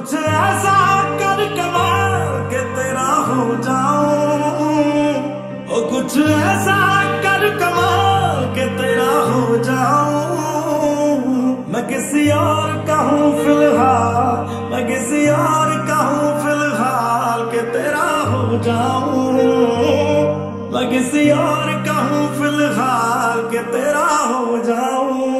کچھ ایسا کر کمال کہ تیرا ہو جاؤں۔ کچھ ایسا کر کمال کہ تیرا ہو جاؤں۔ میں کسی اور کہوں ہوں فی الحال، میں کسی اور کہوں ہوں فی الحال کہ تیرا ہو جاؤں۔ میں کسی اور کہوں ہوں فی الحال کہ تیرا ہو جاؤں۔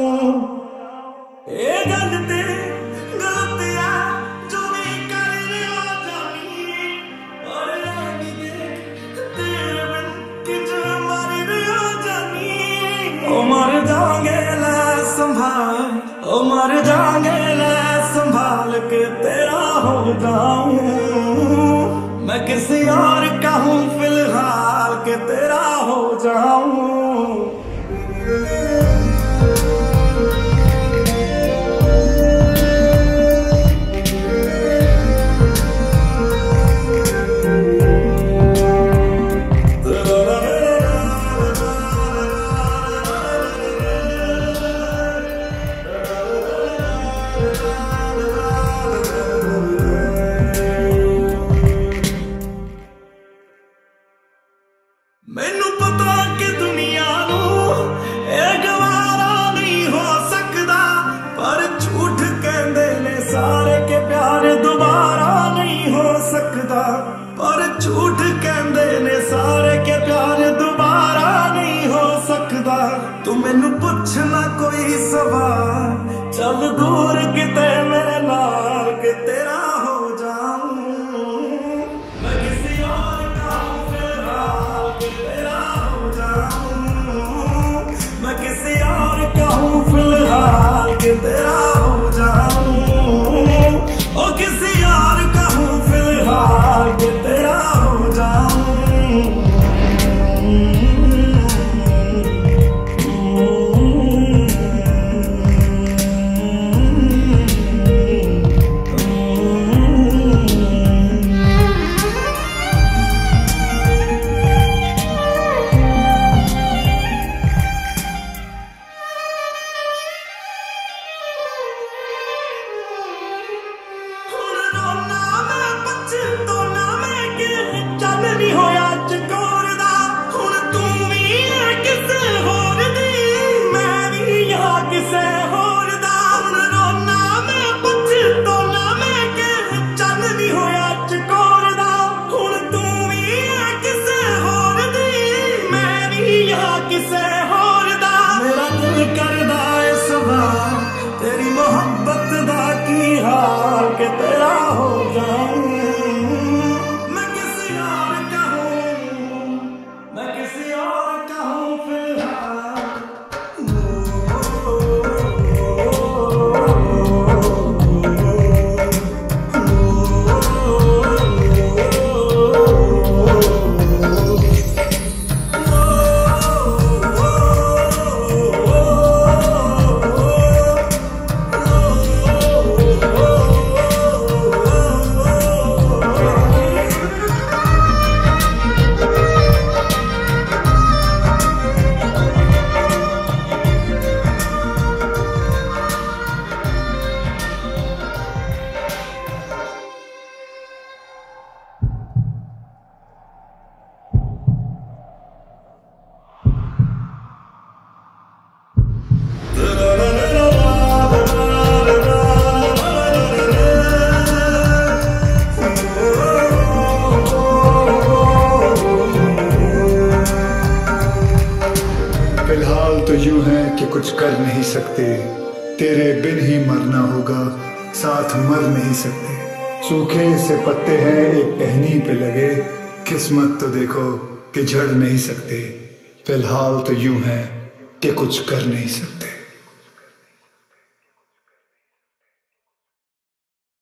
مر جاؤں گے لے سنبھال کے تیرا ہو جاؤں۔ میں کسی اور کا ہوں فی الحال کہ تیرا ہو جاؤں۔ مین پوچھنا کوئی سوا چل دور کتنے میں لاک تیرا ہو جاؤ بگ سی اور فی الحال تیرا ہو جاؤ بگ سی اور کاؤں فلحال تیرا ਮੈਂ سکتے۔ تیرے بن ہی مرنا ہوگا، ساتھ مر نہیں سکتے۔ سوکھے سے پتے ہیں، ایک پہنی پہ لگے۔ قسمت تو دیکھو کہ جھڑ نہیں سکتے۔ فی الحال تو یوں ہے کہ کچھ کر نہیں سکتے۔